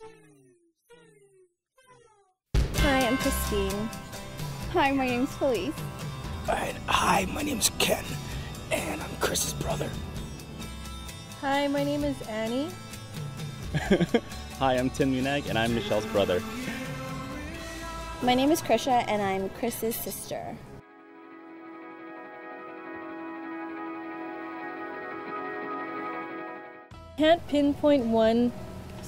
Hi, I'm Christine. Hi, my name's Felice. And hi, my name's Ken, and I'm Kris's brother. Hi, my name is Annie. Hi, I'm Tim Munag, and I'm Michelle's brother. My name is Krisha, and I'm Kris's sister. Can't pinpoint one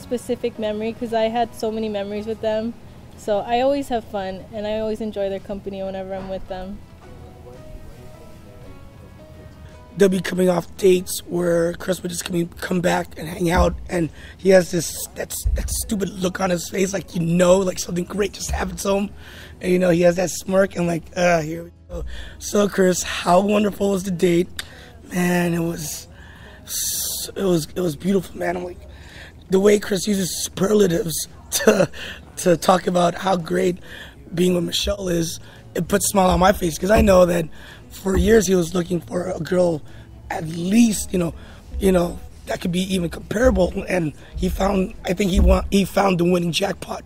specific memory because I had so many memories with them. So I always have fun, and I always enjoy their company whenever I'm with them. They'll be coming off dates where Kris would just come, come back and hang out, and he has this that's that stupid look on his face, like you know, like something great just happened to him, and you know he has that smirk and like, uh, here we go. So Kris, how wonderful was the date? Man, it was, it was it was beautiful, man. I'm like, the way Kris uses superlatives to to talk about how great being with Michelle is, it puts a smile on my face. Because I know that for years he was looking for a girl at least you know you know that could be even comparable. And he found i think he want he found the winning jackpot.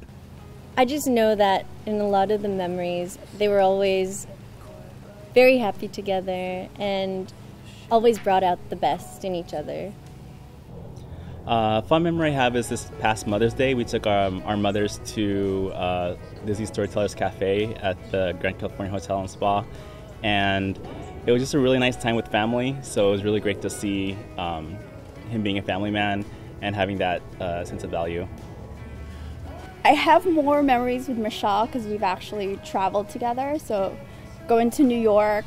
I just know that in a lot of the memories, they were always very happy together and always brought out the best in each other. Uh, fun memory I have is this past Mother's Day. We took our, our mothers to uh, Disney Storytellers Cafe at the Grand California Hotel and Spa, and it was just a really nice time with family. So it was really great to see um, him being a family man and having that uh, sense of value. I have more memories with Michelle because we've actually traveled together. So, going to New York,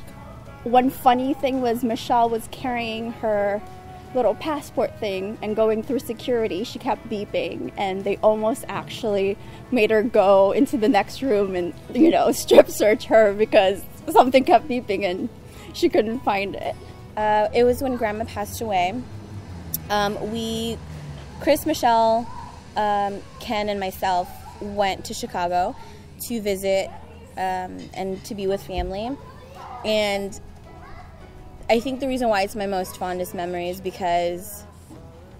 one funny thing was Michelle was carrying her little passport thing and going through security. She kept beeping, and they almost actually made her go into the next room and, you know, strip search her because something kept beeping and she couldn't find it. Uh, it was when Grandma passed away. Um, we, Kris, Michelle, um, Ken, and myself went to Chicago to visit um, and to be with family. And I think the reason why it's my most fondest memory is because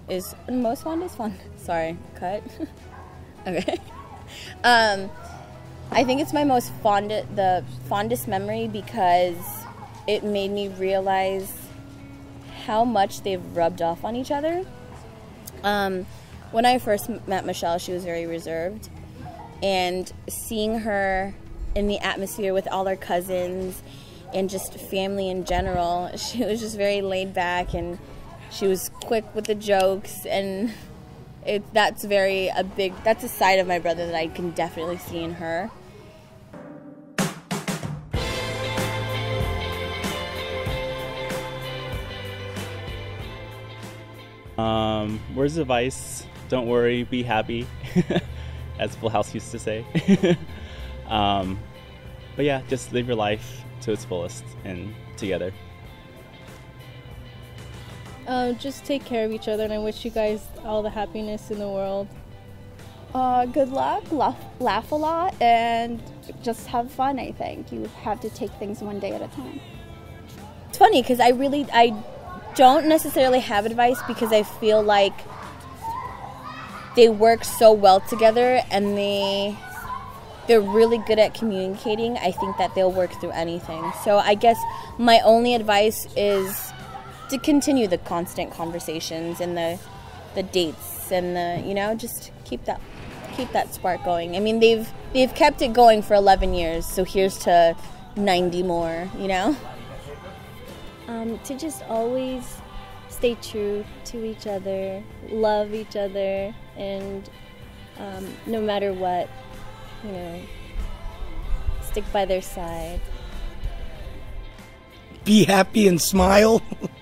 is most fondest fond. Sorry, cut. okay. Um, I think it's my most fond the fondest memory because it made me realize how much they've rubbed off on each other. Um, when I first met Michelle, she was very reserved, and seeing her in the atmosphere with all her cousins and just family in general, she was just very laid back and she was quick with the jokes and it that's very a big that's a side of my brother that I can definitely see in her. Um, words of advice: Don't worry, be happy, as Full House used to say. um, but yeah, just live your life to its fullest and together. Um, just take care of each other, and I wish you guys all the happiness in the world. Uh, good luck, laugh, laugh a lot, and just have fun. I think you have to take things one day at a time. It's funny because I really I don't necessarily have advice because I feel like they work so well together and they they're really good at communicating. I think that they'll work through anything. So I guess my only advice is to continue the constant conversations and the the dates and the you know just keep that keep that spark going. I mean they've they've kept it going for 11 years, so here's to 90 more, you know. Um, to just always stay true to each other, love each other, and um, no matter what, you know, stick by their side. be happy and smile